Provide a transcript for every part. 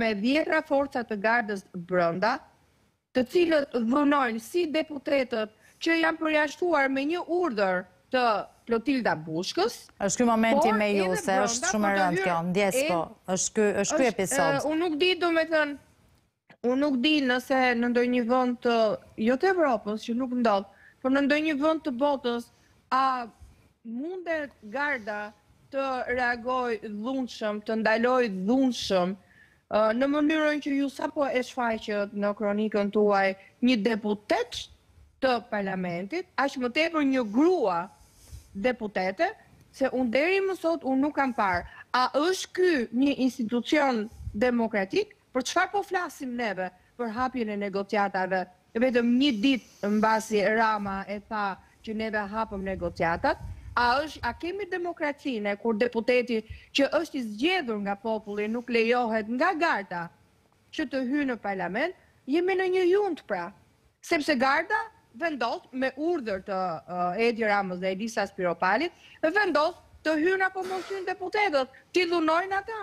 me dhjetra forca të gardës brenda, të cilët dhunojnë si deputetët që janë përjashtuar me një urdhër të Klotilda Bushkës, Është ky momenti me ju, se është shumë e rëndë kjo, ndjesë po, është ky episod. Unë nuk di domethënë, unë nuk di nëse në ndonjë vend të, jo të Evropës, që nuk ndodh, por në ndonjë vend të botës, A mundet garda të reagoj dhunshëm, të ndaloj dhunshëm, në mënyrën që ju sapo e shfaqët në kronikën tuaj një deputet të parlamentit, aq më tepër një grua deputete, se unë deri më sot unë nuk kam parë. A është ky një institucion demokratik? Për çfarë po flasim neve për hapjën e negociatave Vetëm një ditë mbasi Rama e tha që neve hapëm negociatat, a është, a kemi demokraci ne kur deputeti që është i zgjedhur nga populli nuk lejohet nga garda që të hyjë në parlament, jemi në një juntë pra, sepse garda vendos me urdhër të Edi Ramës dhe Elisa Spiropalit, vendos të hyjnë apo mos hyjnë deputetët, t'i dhunojnë ata.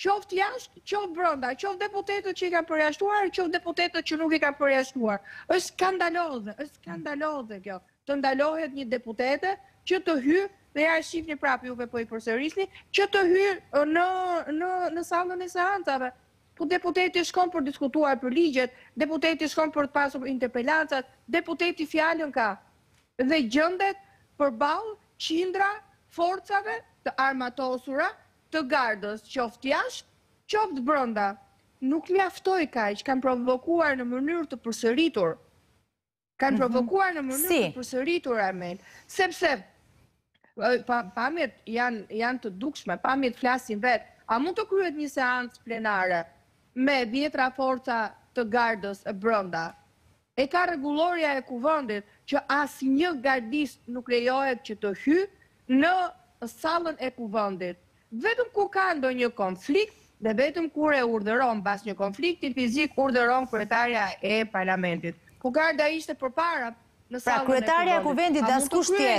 qoftë jashtë, qoftë brenda, qoftë deputetët që i kanë përjashtuar, qoftë deputetët që nuk i kanë përjashtuar. Është skandaloze, është skandaloze kjo. Të ndalohet një deputete që të hyjë dhe ja e shifni prapë juve po i përsërisni, që të hyjë në, në, në sallën e seancave. Po deputeti shkon për diskutuar për ligjet, deputeti shkon për të pasur interpelancat, deputeti fjalën ka dhe gjendet përballë qindra forcave të armatosura të gardës qoftë jashtë qoftë brenda nuk mjaftoi kaq kanë provokuar në mënyrë të përsëritur kanë provokuar në mënyrë të përsëritur Armel sepse pamjet janë janë të dukshme pamjet flasin vetë a mund të kryhet një seancë plenare me dhjetra forca të gardës brenda E ka rregullorja e Kuvendit që asnjë gardist nuk lejohet që të hyjë në sallën e Kuvendit. Vetëm kur ka ndonjë konflikt dhe vetëm kur e urdhëron mbas një konflikti fizik urdhëron kryetarja e Parlamentit. Po garda ishte përpara në sallën e Kuvendit. A mund të kryejnë?